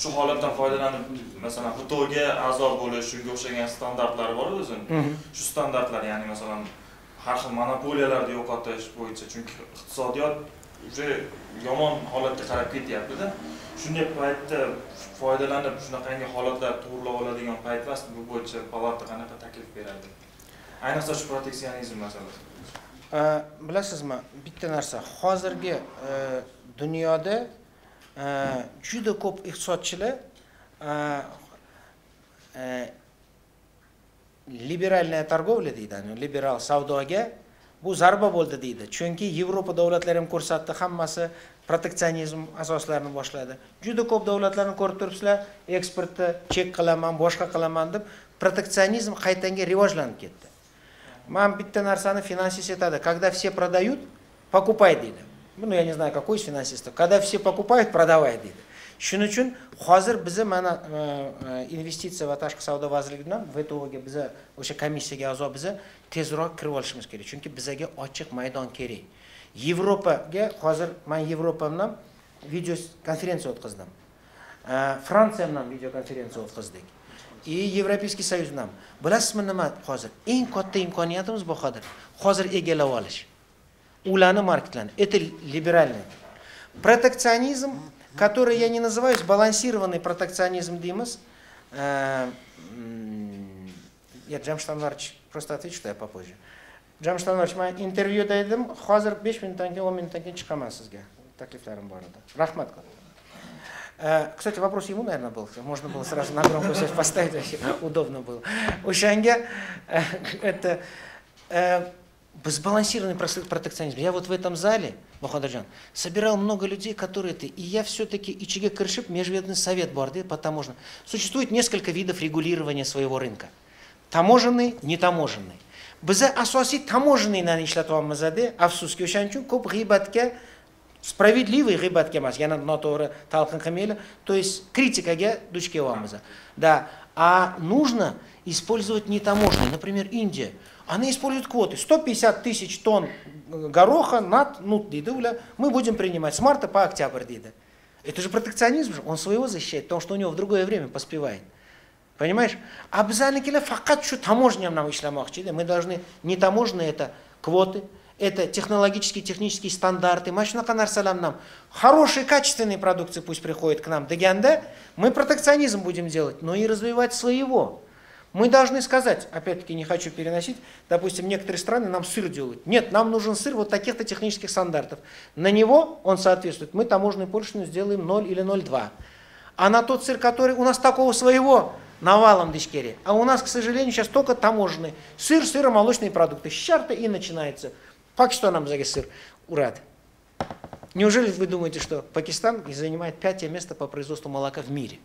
shu holatdan foydalanib masalan xitoyga a'zo bo'lish shunga o'xshagan standartlari bor o'zini. Shu standartlar ya'ni masalan har xil monopoliyalarni yo'qotish bo'yicha chunki iqtisodiyot уже yomon holatga qarab ketyaptida shunday paytda foydalanib shunaqangi holatlar to'g'irlab oladigan payt emas bu bo'yicha palata qanaqa taklif beradi? Ayniqsa shu proteksionizm masalasi. Bilasizmi bitta narsa. Hozirgi dunyoda Э, juda ko'p iqtisodchilar э, э, liberalная торговля deydi liberal savdoga bu zarba bo'ldi deydi. Chunki yevropa davlatlari ham ko'rsatdi hammasi proteksionizm asoslarini boshladi. Juda ko'p davlatlarni ko'rib turibsizlar eksportni chek qilaman boshqa qilaman deb proteksionizm qaytanga rivojlanib ketdi. Man bitta narsani finansist aytadi когда все продают покупай deydi. Ну я не знаю какой из финансистов. Когда все покупают продавай deydi shuning uchun hozir bizni mana investitsiya va tashqi savdo vazirligi bilan vtoga biza o'sha komissiyaga a'zo biza tezroq kirib olishimiz kerak chunki bizaga ochiq maydon kerak yevropaga hozir man yevropa bilan video konferensiya o'tkazdim fransiya bilan video konferensiya o'tkazdik и Европейский soyuz bilan bilasizmi nima hozir eng katta imkoniyatimiz bu hozir hozir egallab olish ularni marketlani это либеральный протекционизм который я не называю сбалансированный протекционизм дейміз я jamshid anvarovich просто отвечу что я попозже. Anvarovich man intervyuda edim hozir besh minutdan keyin o'n minutdan keyin chiqaman sizga takliflarim bor edi rahmat кстати вопрос ему наверное был можно было сразу на громкую связь поставить удобно было. O'shanga это сбалансированный протекционизм. Я вот в этом зале, Бахадыржан, собирал много людей, которые ты, и я все-таки ичиге кыршип межведомственный совет барды по таможне. Существует несколько видов регулирования своего рынка. Таможенный, нетаможенный. Biz asosiy tamojenный nani ishlatyapmizda, afsuski o'shaning uchun ko'p g'iybatga справедливый g'iybatga emas, yana noto'g'ri talqin qilmaylik, то есть kritikaga duch kelyapmiz. Да, а нужно использовать нетаможенный, например, Индия. Она использует квоты. 150 тысяч тонн гороха над нут дейді мы будем принимать с марта по октябрь дейді. Это же протекционизм же, он своего защищает, потому что у него в другое время поспевает. Понимаешь? Обязательно келе факат что таможням нам ишламахчида. Мы должны, не таможенные это квоты, это технологические, технические стандарты. Машина нарсалам нам. Хорошие, качественные продукции пусть приходят к нам. Дегенда, мы протекционизм будем делать, но и развивать своего. Мы должны сказать, опять-таки не хочу переносить, допустим, некоторые страны нам сыр делают. Нет, нам нужен сыр вот таких-то технических стандартов. На него он соответствует. Мы таможенную пошлину сделаем 0 или 0,2. А на тот сыр, который у нас такого своего, навалом дичкери. А у нас, к сожалению, сейчас только таможенный. Сыр, сыромолочные продукты. Щарта и начинается. Пак что нам за сыр? Урад. Неужели вы думаете, что Пакистан занимает пятое место по производству молока в мире?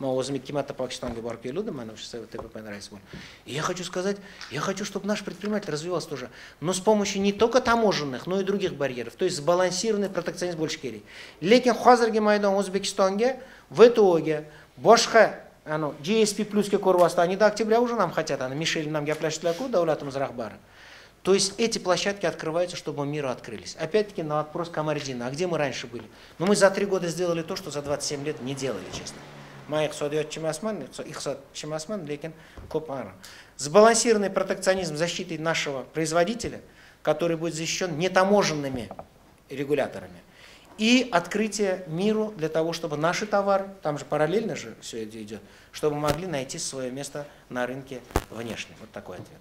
Но o'zimga ikki marta pokistonga borib keluvdim mana o'sha tppni raisi bo'lib и я хочу сказать я хочу чтобы наш предприниматель развивался тоже но с помощью не только таможенных но и других барьеров то есть сбалансированный протекционизм bo'lishi kerak lekin hozirgi maydon o'zbekistonga vtoga boshqa anavi gsp plusga ko'ryapti они до октября уже нам хотят ana mishel нам gaplashdilarku davlatimiz rahbari То есть эти площадки открываются, чтобы миру открылись. Опять-таки на вопрос Камардина, а где мы раньше были? Ну мы за три года сделали то, что за 27 лет не делали, честно. Man iqtisodiyotchi emasman iqtisodchi emasman lekin ko'p сбалансированный протекционизм защиты нашего производителя который будет защищен нетаможенными регуляторами и открытие миру для того, чтобы наши товары, там же параллельно же все это идет, чтобы могли найти свое место на рынке внешнем. Вот такой ответ.